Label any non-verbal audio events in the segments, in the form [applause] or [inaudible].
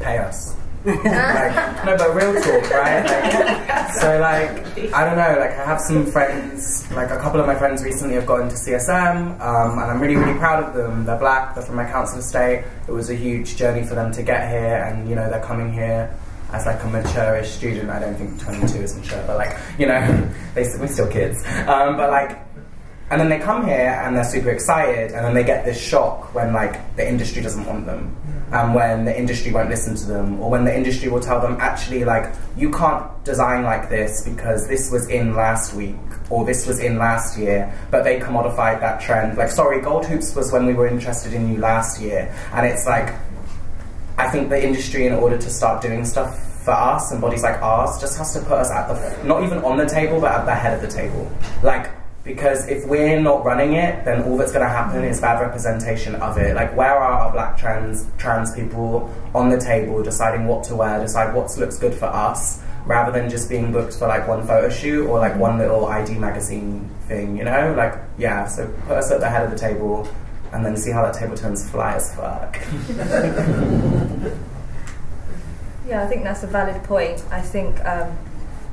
pay us. like, no, but real talk, right? Like, so, like, I don't know. Like, I have some friends. Like, a couple of my friends recently have gone to CSM, um, and I'm really, really proud of them. They're black. They're from my council estate. It was a huge journey for them to get here, and you know, they're coming here as like a mature-ish student. I don't think 22 is mature, but like, you know, [laughs] they, we're still kids. Um, but like, and then they come here and they're super excited, and then they get this shock when like the industry doesn't want them, and when the industry won't listen to them, or when the industry will tell them actually like you can't design like this because this was in last week or this was in last year, but they commodified that trend. Like sorry, gold hoops was when we were interested in you last year, and it's like I think the industry, in order to start doing stuff for us and bodies like ours, just has to put us at the not even on the table, but at the head of the table, like because if we're not running it, then all that's going to happen is bad representation of it. Like, where are our black trans trans people on the table, deciding what to wear, decide what looks good for us, rather than just being booked for like one photo shoot or like one little i-D magazine thing, you know? Like, yeah. So put us at the head of the table, and then see how that table turns fly as fuck. [laughs] yeah, I think that's a valid point. I think um,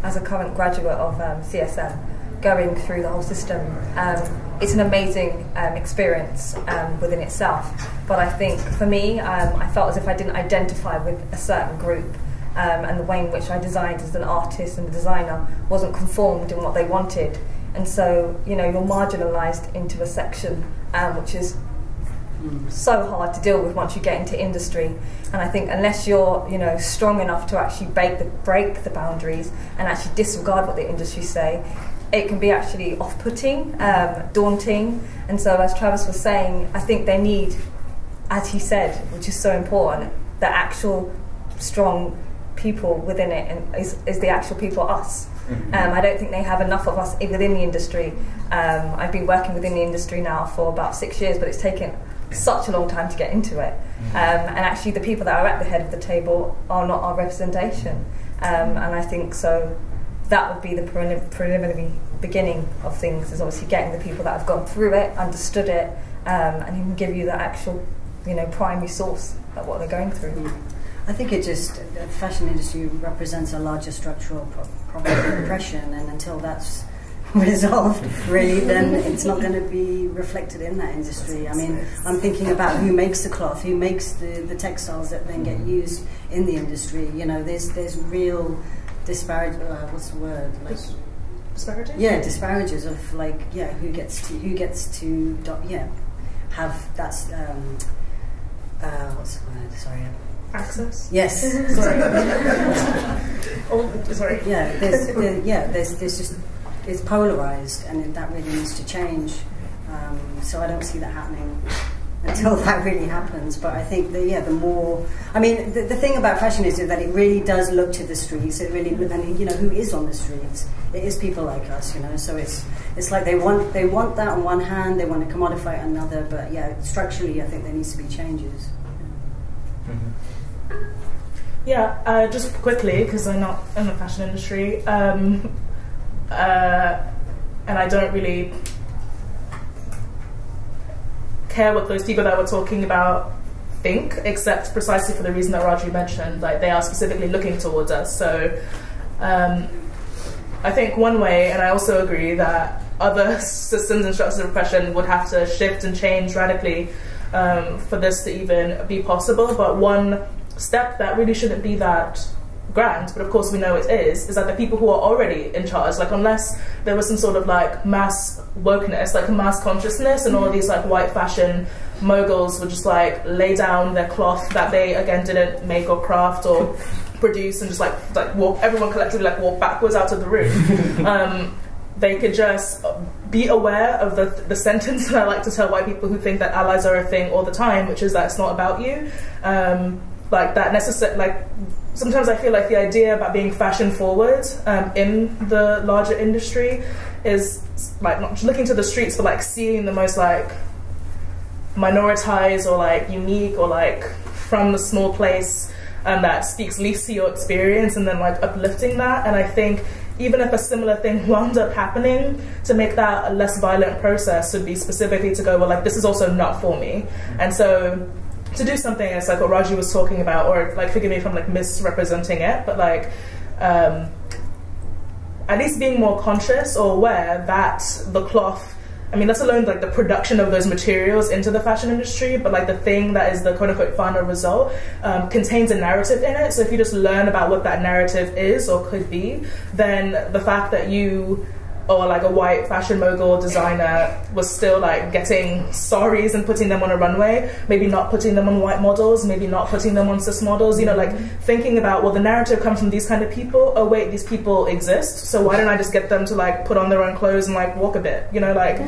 as a current graduate of um, CSM going through the whole system. Um, it's an amazing um, experience um, within itself. But I think for me, um, I felt as if I didn't identify with a certain group. Um, and the way in which I designed as an artist and a designer wasn't conformed in what they wanted. And so, you know, you're marginalised into a section um, which is so hard to deal with once you get into industry. And I think unless you're, you know, strong enough to actually break the, break the boundaries and actually disregard what the industry say, it can be actually off-putting, um, daunting. And so, as Travis was saying, I think they need, as he said, which is so important, the actual strong people within it, and is, is the actual people us. Mm-hmm. Um, I don't think they have enough of us within the industry. Um, I've been working within the industry now for about six years, but it's taken such a long time to get into it. Mm-hmm. Um, and actually, the people that are at the head of the table are not our representation. Um, and I think so that would be the preliminary beginning of things is obviously getting the people that have gone through it, understood it, um, and who can give you the actual, you know, primary source of what they're going through. Mm. I think it just the fashion industry represents a larger structural pro- problem of oppression, and until that's [laughs] resolved, really, then it's not going to be reflected in that industry. I mean, I'm thinking about who makes the cloth, who makes the, the textiles that then get used in the industry. You know, there's there's real disparage. Uh, what's the word? Like, disparaging. Yeah, disparages of like yeah, who gets to who gets to yeah have that's um, uh, what's the word? Sorry. Access. Yes. [laughs] sorry. [laughs] oh, sorry. Yeah, there's there, yeah, there's there's just it's polarized, and that really needs to change. Um, so I don't see that happening until [laughs] that really happens. But I think that yeah, the more I mean, the, the thing about fashion is that it really does look to the streets. It really and you know who is on the streets. It is people like us, you know. So it's it's like they want they want that on one hand, they want to commodify another. But yeah, structurally, I think there needs to be changes. Mm-hmm. Yeah, uh, just quickly because I'm not in the fashion industry, um, [laughs] uh, and I don't really care what those people that we're talking about think, except precisely for the reason that Raju mentioned, like they are specifically looking towards us. So um, I think one way, and I also agree that other [laughs] systems and structures of oppression would have to shift and change radically um, for this to even be possible. But one step that really shouldn't be that grand, but of course we know it is, is that the people who are already in charge, like unless there was some sort of like mass wokeness, like a mass consciousness, and all these like white fashion moguls would just like lay down their cloth that they again didn't make or craft or [laughs] produce and just like like walk everyone collectively like walk backwards out of the room. [laughs] um, they could just be aware of the, the sentence that I like to tell white people who think that allies are a thing all the time, which is that it's not about you. Um, like that necessary, like sometimes I feel like the idea about being fashion forward um, in the larger industry is like not looking to the streets, but like seeing the most like minoritized or like unique or like from the small place and that speaks least to your experience and then like uplifting that. And I think even if a similar thing [laughs] wound up happening, to make that a less violent process would be specifically to go, well, like this is also not for me. And so to do something as like what Raji was talking about, or like forgive me if I'm like misrepresenting it, but like um, at least being more conscious or aware that the cloth I mean, that's alone like the production of those materials into the fashion industry, but like the thing that is the quote unquote final result um, contains a narrative in it. So if you just learn about what that narrative is or could be, then the fact that you or like a white fashion mogul designer was still like getting saris and putting them on a runway, maybe not putting them on white models, maybe not putting them on cis models, you know, like thinking about, well, the narrative comes from these kind of people. Oh, wait, these people exist. So why don't I just get them to like put on their own clothes and like walk a bit, you know, like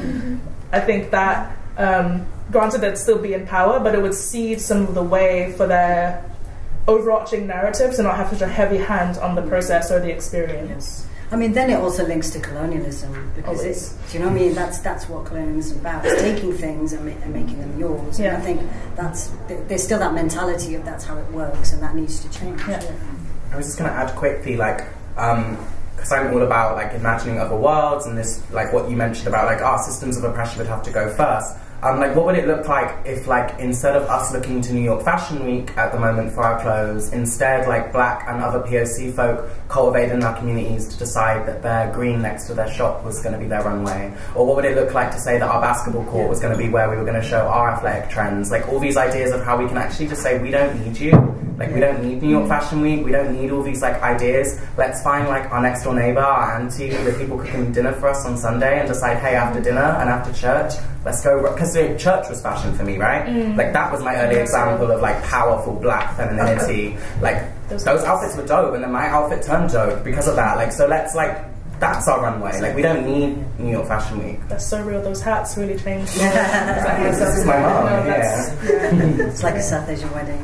I think that, um, granted, they'd still be in power, but it would seed some of the way for their overarching narratives and not have such a heavy hand on the process or the experience. I mean, then it also links to colonialism because Always. it's. Do you know what I mean? That's that's what colonialism is about. It's taking things and, ma- and making them yours. Yeah. And I think that's th- there's still that mentality of that's how it works, and that needs to change. Yeah. I was just going to add quickly, like, um, because I'm all about like imagining other worlds and this, like what you mentioned about like our systems of oppression would have to go first. Um, like, what would it look like if, like, instead of us looking to New York Fashion Week at the moment for our clothes, instead, like, black and other POC folk cultivated in our communities to decide that their green next to their shop was going to be their runway? Or what would it look like to say that our basketball court was going to be where we were going to show our athletic trends? Like, all these ideas of how we can actually just say, we don't need you. Like, we don't need New York Fashion Week. We don't need all these, like, ideas. Let's find, like, our next door neighbor, our auntie, the people cooking dinner for us on Sunday and decide, hey, after dinner and after church, let's go. Because church was fashion for me, right? Mm. Like, that was my early example of, like, powerful black femininity. [laughs] Like, Those those outfits were dope, and then my outfit turned dope because of that. Like, so let's, like, that's our runway. Like, we don't need New York Fashion Week. That's so real. Those hats really changed. [laughs] Yeah. This is my mom, [laughs] No, that's- [laughs] It's like a South Asian wedding.